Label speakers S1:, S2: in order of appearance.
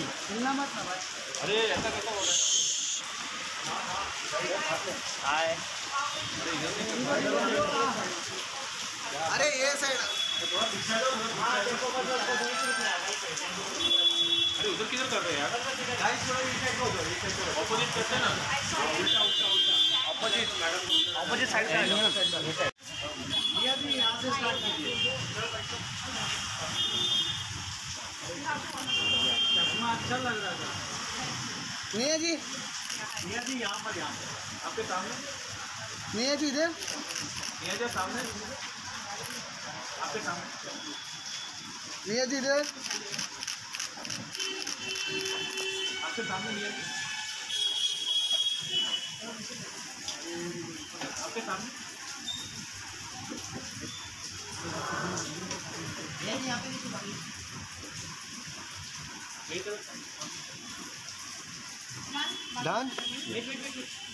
S1: हिलना मत ना भाई
S2: अरे ऐसा कैसा हो रहा
S1: हाय।
S3: अरे ये साइड
S2: अरे उधर किधर कर रहे हैं यार? ऑपोजिट करते ना?
S1: ऑपोजिट ऑपोजिट साइड
S3: अच्छा लग रहा था
S4: निया जी।
S3: भैया जी यहाँ पर यहाँ पर।
S2: आपके सामने?
S4: निया जी इधर।
S2: ये जो सामने? आपके सामने?
S4: निया जी इधर।
S2: आपके सामने नहीं है आपके सामने?
S3: जी यहाँ पे
S2: Dan?
S4: Dan?
S2: Wait, wait. wait.